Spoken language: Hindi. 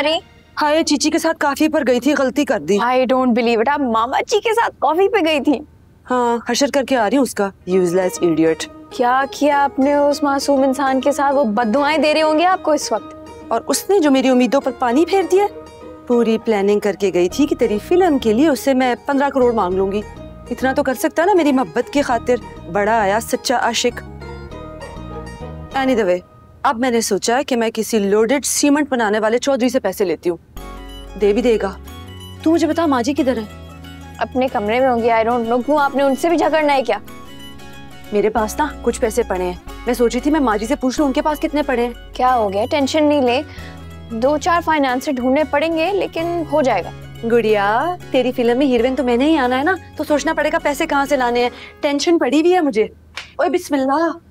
रही हाय चीची के साथ काफ़ी पर गई थी गलती कर दी। आई डोंट बिलीव इट आप मामा जी के साथ कॉफ़ी पे गई थी। हाँ हशर करके आ रही हूँ उसका। यूजलेस इडियट क्या किया आपने उस मासूम इंसान के साथ? वो बददुआएँ दे रहे होंगे आपको इस वक्त। और उसने जो मेरी उम्मीदों पर पानी फेर दिया पूरी प्लानिंग करके गई थी कि तेरी फ़िल्म के लिए उससे मैं पंद्रह करोड़ मांग लूँगी। इतना तो कर सकता ना मेरी मोहब्बत की खातिर। बड़ा आया सच्चा आशिक। एनी द अब मैंने सोचा है कि मैं किसी लोडेड सीमेंट बनाने वाले चौधरी से पैसे लेती हूँ। दे भी देगा। तू मुझे बता माजी किधर है? अपने कमरे में होंगे आई डोंट नो क्यों? आपने उनसे भी झगड़ना है क्या? मेरे पास ना कुछ पैसे पड़े हैं। मैं सोची थी मैं माजी से पूछ लूँ उनके पास कितने पड़े हैं? क्या हो गया? टेंशन नहीं ले। दो चार फाइनेंस ढूँढने पड़ेंगे लेकिन हो जाएगा। गुड़िया तेरी फ़िल्म में हीरोइन तो मैंने ही आना है ना तो सोचना पड़ेगा पैसे कहाँ से लाने हैं। टेंशन पड़ी हुई है मुझे। ओए बिस्मिल्लाह।